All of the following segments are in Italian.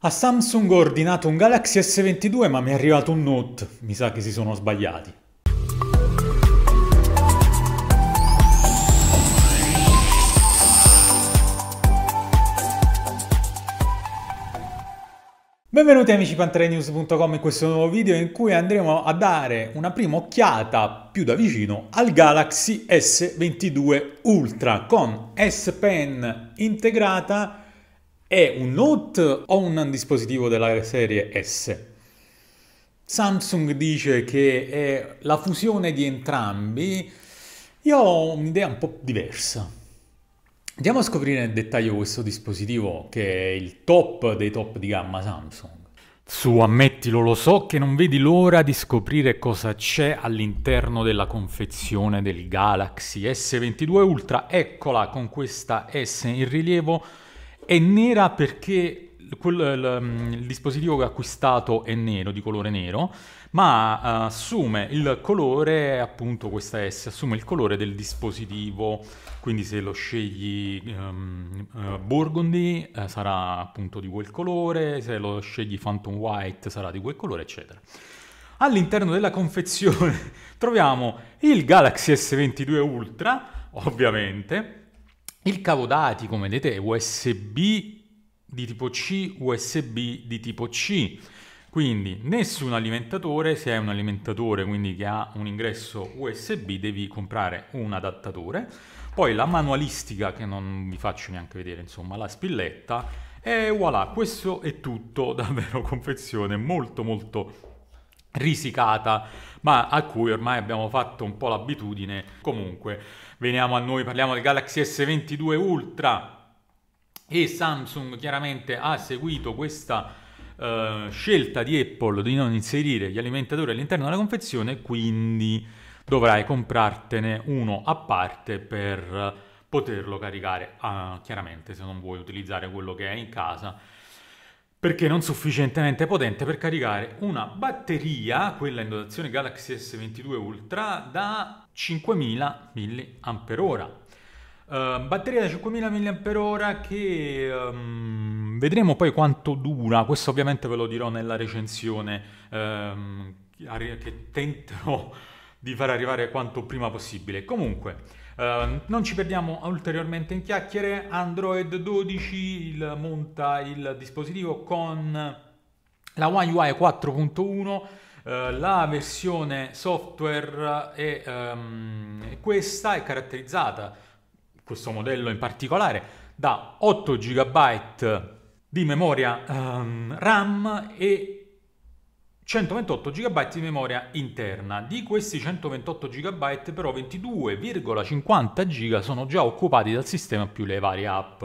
A Samsung ho ordinato un Galaxy S22 ma mi è arrivato un Note, mi sa che si sono sbagliati. Benvenuti amici panterenews.com in questo nuovo video in cui andremo a dare una prima occhiata più da vicino al Galaxy S22 Ultra con S Pen integrata è un Note o un dispositivo della serie S? Samsung dice che è la fusione di entrambi. Io ho un'idea un po' diversa. Andiamo a scoprire nel dettaglio questo dispositivo che è il top dei top di gamma Samsung. Su, ammettilo, lo so che non vedi l'ora di scoprire cosa c'è all'interno della confezione del Galaxy S22 Ultra. Eccola con questa S in rilievo è nera perché quel, il, il, dispositivo che ho acquistato è nero, di colore nero, ma uh, assume il colore, appunto questa S, assume il colore del dispositivo, quindi se lo scegli um, uh, Burgundy uh, sarà appunto di quel colore, se lo scegli Phantom White sarà di quel colore, eccetera. All'interno della confezione troviamo il Galaxy S22 Ultra, ovviamente, il cavo dati, come vedete, è USB di tipo C, USB di tipo C. Quindi nessun alimentatore, se hai un alimentatore quindi che ha un ingresso USB devi comprare un adattatore. Poi la manualistica che non vi faccio neanche vedere, insomma, la spilletta e voilà, questo è tutto, davvero confezione molto molto risicata, ma a cui ormai abbiamo fatto un po' l'abitudine. Comunque, veniamo a noi, parliamo del Galaxy S22 Ultra e Samsung chiaramente ha seguito questa uh, scelta di Apple di non inserire gli alimentatori all'interno della confezione, quindi dovrai comprartene uno a parte per poterlo caricare, uh, chiaramente se non vuoi utilizzare quello che hai in casa perché non sufficientemente potente per caricare una batteria, quella in dotazione Galaxy S22 Ultra, da 5000 mAh. Uh, batteria da 5000 mAh che um, vedremo poi quanto dura, questo ovviamente ve lo dirò nella recensione um, che tenterò di far arrivare quanto prima possibile. Comunque, Uh, non ci perdiamo ulteriormente in chiacchiere, Android 12 il, monta il dispositivo con la One UI 4.1, uh, la versione software è um, questa, è caratterizzata, questo modello in particolare, da 8 GB di memoria um, RAM e 128 GB di memoria interna. Di questi 128 GB però 22,50 GB sono già occupati dal sistema più le varie app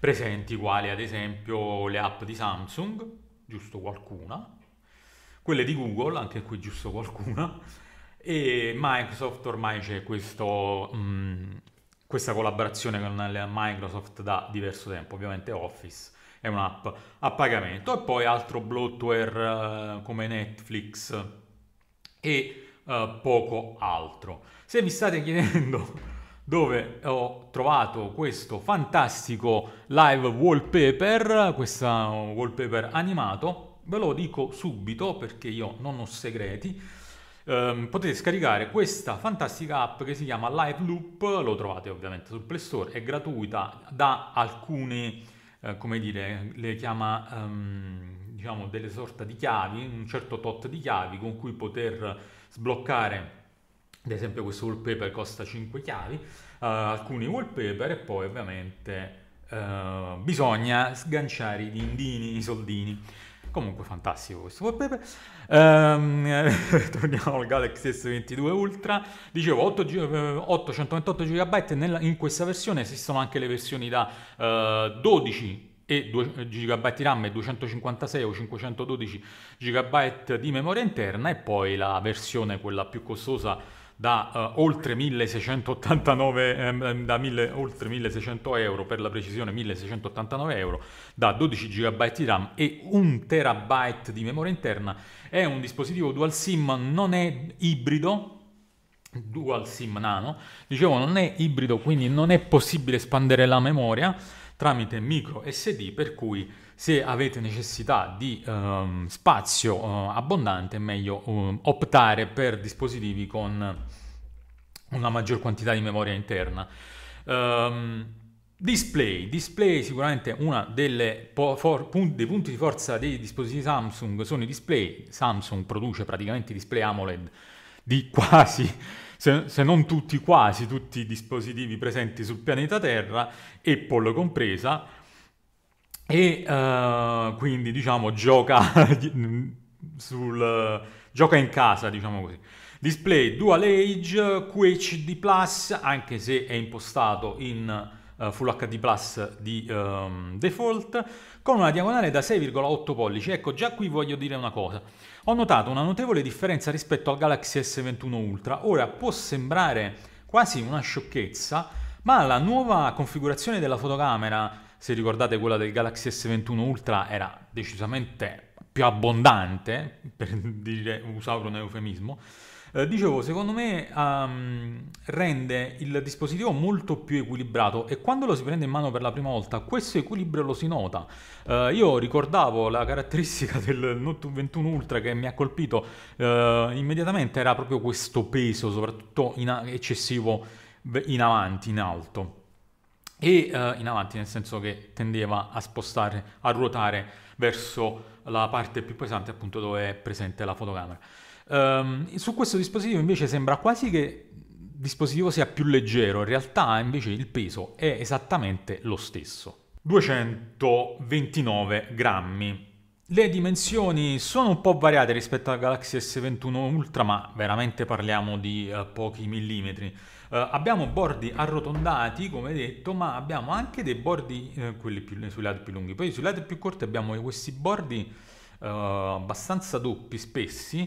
presenti, quali ad esempio le app di Samsung, giusto qualcuna, quelle di Google, anche qui giusto qualcuna, e Microsoft ormai c'è questo, mh, questa collaborazione con Microsoft da diverso tempo, ovviamente Office è un'app a pagamento e poi altro bloatware uh, come Netflix e uh, poco altro. Se vi state chiedendo dove ho trovato questo fantastico live wallpaper, questo wallpaper animato, ve lo dico subito perché io non ho segreti. Um, potete scaricare questa fantastica app che si chiama Live Loop, lo trovate ovviamente sul Play Store, è gratuita da alcuni eh, come dire, le chiama um, diciamo delle sorta di chiavi, un certo tot di chiavi con cui poter sbloccare ad esempio questo wallpaper costa 5 chiavi, uh, alcuni wallpaper e poi ovviamente uh, bisogna sganciare i dindini, i soldini. Comunque fantastico questo wallpaper. Um, torniamo al Galaxy S22 Ultra. Dicevo 8, 828 GB nella, in questa versione esistono anche le versioni da uh, 12 e 2 GB RAM e 256 o 512 GB di memoria interna e poi la versione quella più costosa da uh, oltre 1689 ehm, da mille, oltre 1600 euro per la precisione 1689 euro da 12 GB di RAM e 1 TB di memoria interna. È un dispositivo dual sim non è ibrido dual sim nano. Dicevo non è ibrido quindi non è possibile espandere la memoria tramite micro SD per cui se avete necessità di um, spazio uh, abbondante è meglio um, optare per dispositivi con una maggior quantità di memoria interna. Um, Display, display sicuramente uno dei punti di forza dei dispositivi Samsung sono i display. Samsung produce praticamente display AMOLED di quasi, se, se, non tutti, quasi tutti i dispositivi presenti sul pianeta Terra, Apple compresa, e uh, quindi diciamo gioca, sul, gioca in casa, diciamo così. Display Dual Age QHD Plus, anche se è impostato in uh, Full HD Plus di um, default, con una diagonale da 6,8 pollici. Ecco, già qui voglio dire una cosa. Ho notato una notevole differenza rispetto al Galaxy S21 Ultra. Ora può sembrare quasi una sciocchezza, ma la nuova configurazione della fotocamera, se ricordate quella del Galaxy S21 Ultra, era decisamente più abbondante, per dire, usare un eufemismo, eh, dicevo, secondo me um, rende il dispositivo molto più equilibrato e quando lo si prende in mano per la prima volta questo equilibrio lo si nota. Uh, io ricordavo la caratteristica del Note 21 Ultra che mi ha colpito uh, immediatamente era proprio questo peso, soprattutto in eccessivo in avanti, in alto. E uh, in avanti nel senso che tendeva a spostare, a ruotare verso la parte più pesante appunto dove è presente la fotocamera. Um, su questo dispositivo invece sembra quasi che il dispositivo sia più leggero, in realtà invece il peso è esattamente lo stesso. 229 grammi. Le dimensioni sono un po' variate rispetto al Galaxy S21 Ultra, ma veramente parliamo di uh, pochi millimetri. Uh, abbiamo bordi arrotondati, come detto, ma abbiamo anche dei bordi, uh, quelli più, sui lati più lunghi. Poi sui lati più corti abbiamo questi bordi abbastanza doppi, spessi,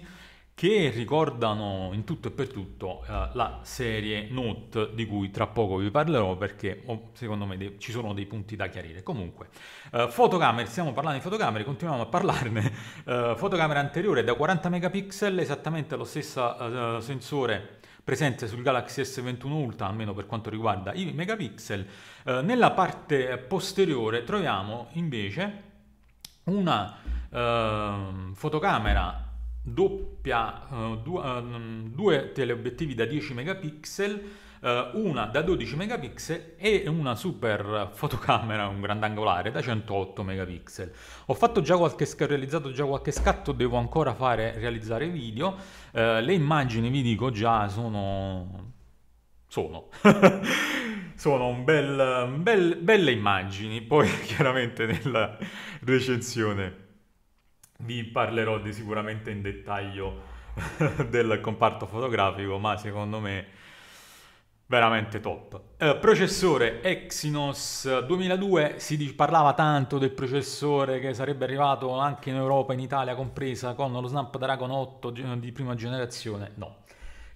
che ricordano in tutto e per tutto eh, la serie Note di cui tra poco vi parlerò perché oh, secondo me de- ci sono dei punti da chiarire. Comunque, eh, fotocamere, stiamo parlando di fotocamere, continuiamo a parlarne. Eh, fotocamera anteriore da 40 megapixel, esattamente lo stesso eh, sensore presente sul Galaxy S21 Ultra, almeno per quanto riguarda i megapixel. Eh, nella parte posteriore troviamo invece una ehm, fotocamera doppia, uh, due, teleobiettivi da 10 megapixel, uh, una da 12 megapixel e una super fotocamera, un grandangolare da 108 megapixel. Ho fatto già qualche, realizzato già qualche scatto, devo ancora fare, realizzare video. le immagini, vi dico già, sono... sono... sono un bel, bel, belle immagini, poi chiaramente nella recensione vi parlerò di sicuramente in dettaglio del comparto fotografico, ma secondo me veramente top. Eh, processore Exynos 2002, si parlava tanto del processore che sarebbe arrivato anche in Europa, in Italia compresa, con lo Snapdragon 8 di prima generazione. No,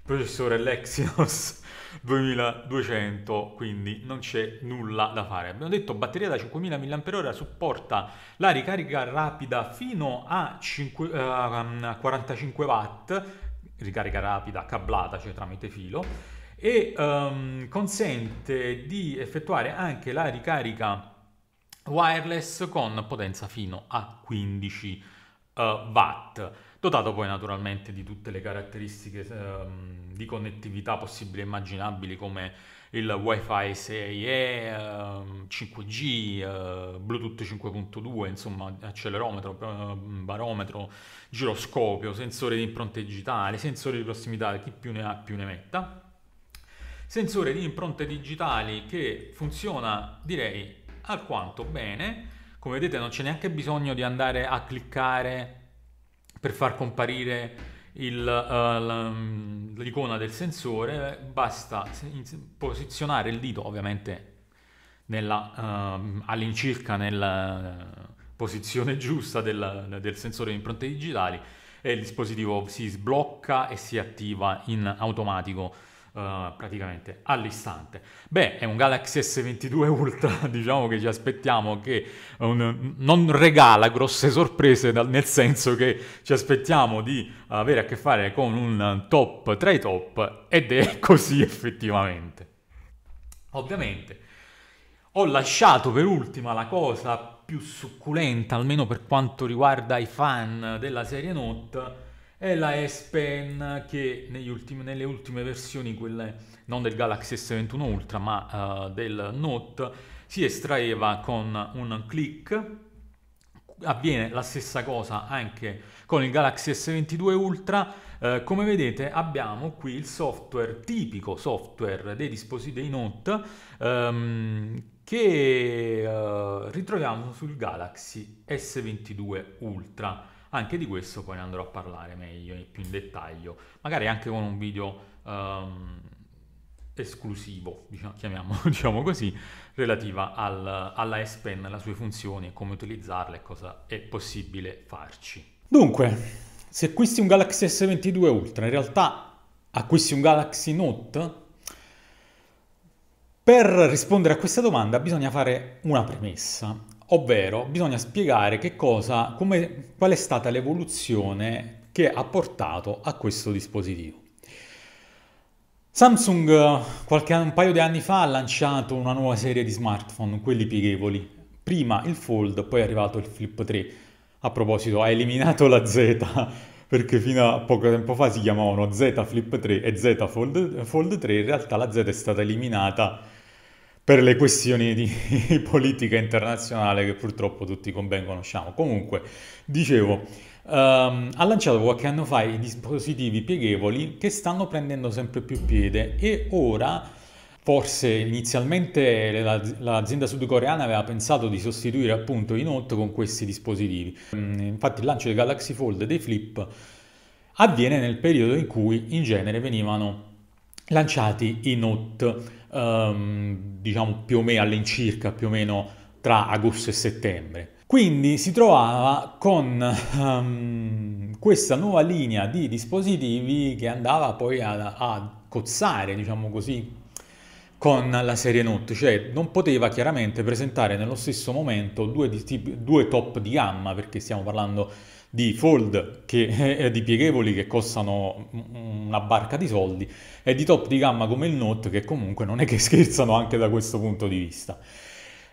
processore è l'Exynos 2200, quindi non c'è nulla da fare. Abbiamo detto batteria da 5000 mAh supporta la ricarica rapida fino a, 5, uh, a 45 watt, ricarica rapida cablata, cioè tramite filo, e um, consente di effettuare anche la ricarica wireless con potenza fino a 15 uh, watt dotato poi naturalmente di tutte le caratteristiche ehm, di connettività possibili e immaginabili come il Wi-Fi 6E, ehm, 5G, eh, Bluetooth 5.2, insomma accelerometro, barometro, giroscopio, sensore di impronte digitali, sensore di prossimità, chi più ne ha più ne metta. Sensore di impronte digitali che funziona direi alquanto bene, come vedete non c'è neanche bisogno di andare a cliccare per far comparire il, uh, l'icona del sensore basta posizionare il dito ovviamente nella, uh, all'incirca nella posizione giusta del, del sensore di impronte digitali e il dispositivo si sblocca e si attiva in automatico uh, praticamente all'istante. Beh, è un Galaxy S22 Ultra, diciamo che ci aspettiamo che un, non regala grosse sorprese, nel senso che ci aspettiamo di avere a che fare con un top tra i top ed è così effettivamente. Ovviamente ho lasciato per ultima la cosa più succulenta, almeno per quanto riguarda i fan della serie Note, è la S Pen che ultimi, nelle ultime versioni, quelle non del Galaxy S21 Ultra ma uh, del Note, si estraeva con un click. Avviene la stessa cosa anche con il Galaxy S22 Ultra. Uh, come vedete abbiamo qui il software tipico software dei dispositivi Note um, che uh, ritroviamo sul Galaxy S22 Ultra. Anche di questo poi ne andrò a parlare meglio e più in dettaglio, magari anche con un video um, esclusivo, diciamo, chiamiamolo diciamo così, relativa al, alla S Pen, le sue funzioni, come utilizzarla e cosa è possibile farci. Dunque, se acquisti un Galaxy S22 Ultra, in realtà acquisti un Galaxy Note, per rispondere a questa domanda bisogna fare una premessa. Ovvero bisogna spiegare che cosa, come, qual è stata l'evoluzione che ha portato a questo dispositivo. Samsung qualche, un paio di anni fa ha lanciato una nuova serie di smartphone, quelli pieghevoli. Prima il Fold, poi è arrivato il Flip 3. A proposito, ha eliminato la Z perché fino a poco tempo fa si chiamavano Z Flip 3 e Z Fold, Fold 3. In realtà la Z è stata eliminata per le questioni di politica internazionale che purtroppo tutti ben conosciamo. Comunque, dicevo, um, ha lanciato qualche anno fa i dispositivi pieghevoli che stanno prendendo sempre più piede e ora forse inizialmente l'azienda sudcoreana aveva pensato di sostituire appunto i Note con questi dispositivi. Infatti il lancio dei Galaxy Fold e dei Flip avviene nel periodo in cui in genere venivano lanciati i Note um, diciamo più o meno all'incirca, più o meno tra agosto e settembre. Quindi si trovava con um, questa nuova linea di dispositivi che andava poi a, a cozzare, diciamo così, con la serie Note, cioè non poteva chiaramente presentare nello stesso momento due, di, due top di gamma, perché stiamo parlando di fold che, eh, di pieghevoli che costano una barca di soldi e di top di gamma come il Note che comunque non è che scherzano anche da questo punto di vista.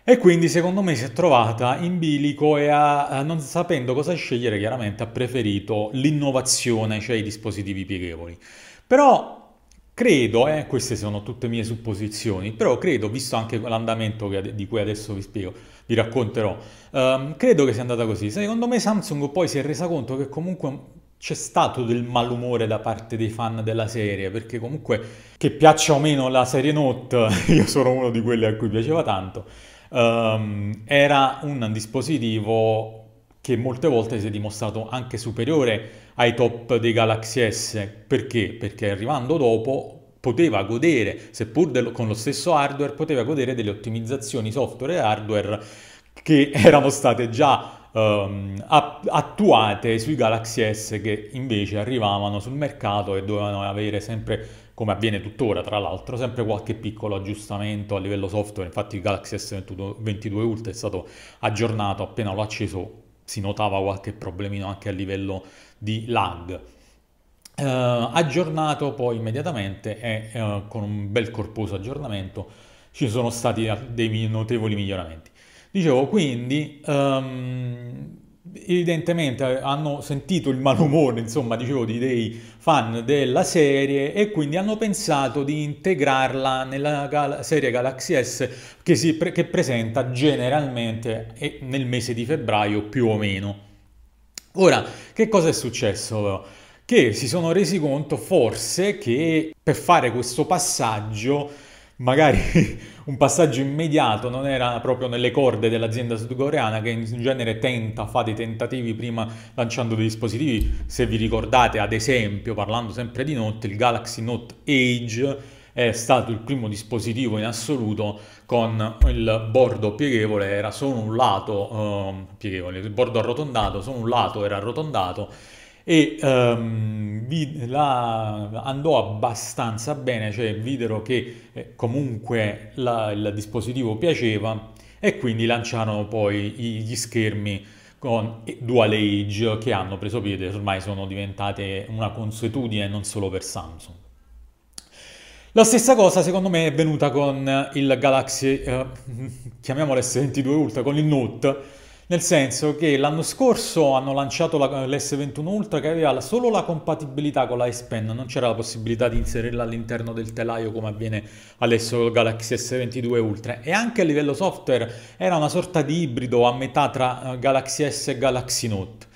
E quindi secondo me si è trovata in bilico e ha, non sapendo cosa scegliere chiaramente ha preferito l'innovazione, cioè i dispositivi pieghevoli. Però Credo, eh, queste sono tutte mie supposizioni, però credo, visto anche l'andamento di cui adesso vi spiego, vi racconterò, ehm, credo che sia andata così. Secondo me Samsung poi si è resa conto che comunque c'è stato del malumore da parte dei fan della serie, perché comunque che piaccia o meno la serie Note, io sono uno di quelli a cui piaceva tanto, ehm, era un dispositivo che molte volte si è dimostrato anche superiore ai top dei Galaxy S. Perché? Perché arrivando dopo poteva godere, seppur del, con lo stesso hardware, poteva godere delle ottimizzazioni software e hardware che erano state già um, attuate sui Galaxy S che invece arrivavano sul mercato e dovevano avere sempre, come avviene tuttora tra l'altro, sempre qualche piccolo aggiustamento a livello software. Infatti il Galaxy S22 Ultra è stato aggiornato appena l'ho acceso si notava qualche problemino anche a livello di lag. Uh, aggiornato poi immediatamente e uh, con un bel corposo aggiornamento ci sono stati dei notevoli miglioramenti. Dicevo quindi um, evidentemente hanno sentito il malumore, insomma, dicevo, di dei fan della serie e quindi hanno pensato di integrarla nella gal- serie Galaxy S che, si pre- che presenta generalmente nel mese di febbraio più o meno. Ora, che cosa è successo? Che si sono resi conto forse che per fare questo passaggio magari un passaggio immediato non era proprio nelle corde dell'azienda sudcoreana che in genere tenta, fa dei tentativi prima lanciando dei dispositivi, se vi ricordate ad esempio parlando sempre di Note, il Galaxy Note Age è stato il primo dispositivo in assoluto con il bordo pieghevole, era solo un lato um, pieghevole, il bordo arrotondato, solo un lato era arrotondato e um, vi, la, andò abbastanza bene, cioè videro che eh, comunque la, il dispositivo piaceva e quindi lanciarono poi gli schermi con Dual Age che hanno preso piede, ormai sono diventate una consuetudine non solo per Samsung. La stessa cosa secondo me è venuta con il Galaxy, eh, chiamiamolo S22 Ultra, con il Note, Nel senso che l'anno scorso hanno lanciato la, l'S21 Ultra che aveva solo la compatibilità con la S Pen, non c'era la possibilità di inserirla all'interno del telaio come avviene adesso con Galaxy S22 Ultra e anche a livello software era una sorta di ibrido a metà tra eh, Galaxy S e Galaxy Note.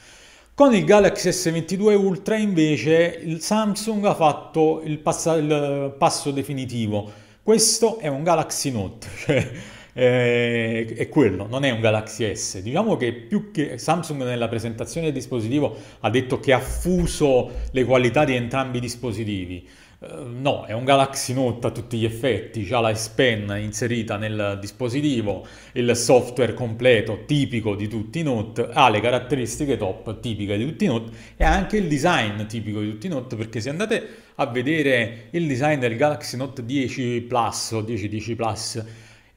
Con il Galaxy S22 Ultra invece il Samsung ha fatto il, pass- il passo definitivo. Questo è un Galaxy Note, eh, è quello, non è un Galaxy S. Diciamo che più che Samsung nella presentazione del dispositivo ha detto che ha fuso le qualità di entrambi i dispositivi. Uh, no, è un Galaxy Note a tutti gli effetti, ha la S Pen inserita nel dispositivo, il software completo tipico di tutti i Note, ha le caratteristiche top tipiche di tutti i Note e anche il design tipico di tutti i Note perché se andate a vedere il design del Galaxy Note 10 Plus o 10 10 Plus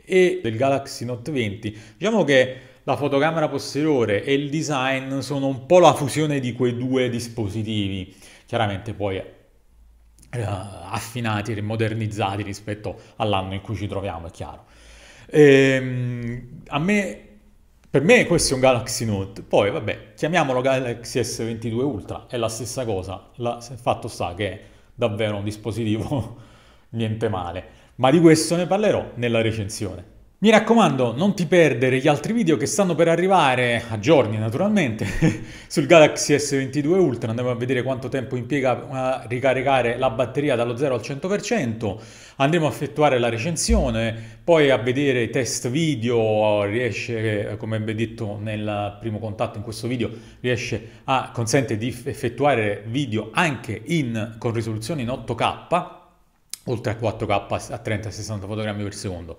e del Galaxy Note 20. Diciamo che la fotocamera posteriore e il design sono un po' la fusione di quei due dispositivi, chiaramente poi eh, affinati, modernizzati rispetto all'anno in cui ci troviamo, è chiaro. Ehm, a me, per me questo è un Galaxy Note, poi vabbè, chiamiamolo Galaxy S22 Ultra, è la stessa cosa, il fatto sta che è davvero un dispositivo niente male ma di questo ne parlerò nella recensione. Mi raccomando, non ti perdere gli altri video che stanno per arrivare, a giorni naturalmente, sul Galaxy S22 Ultra. Andiamo a vedere quanto tempo impiega a ricaricare la batteria dallo 0 al 100%. Andremo a effettuare la recensione, poi a vedere i test video, riesce, come vi detto nel primo contatto in questo video, riesce a, consente di effettuare video anche in, con risoluzione in 8K, oltre a 4K a 30-60 fotogrammi per secondo.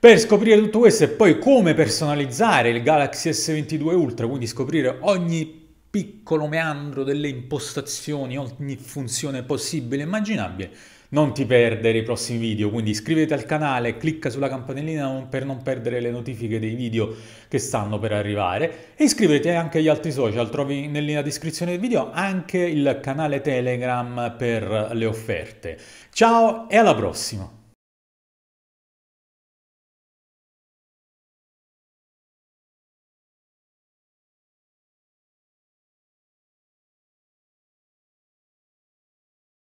Per scoprire tutto questo e poi come personalizzare il Galaxy S22 Ultra, quindi scoprire ogni piccolo meandro delle impostazioni, ogni funzione possibile e immaginabile, non ti perdere i prossimi video, quindi iscriviti al canale, clicca sulla campanellina per non perdere le notifiche dei video che stanno per arrivare e iscriviti anche agli altri social, trovi nella descrizione del video anche il canale Telegram per le offerte. Ciao e alla prossima!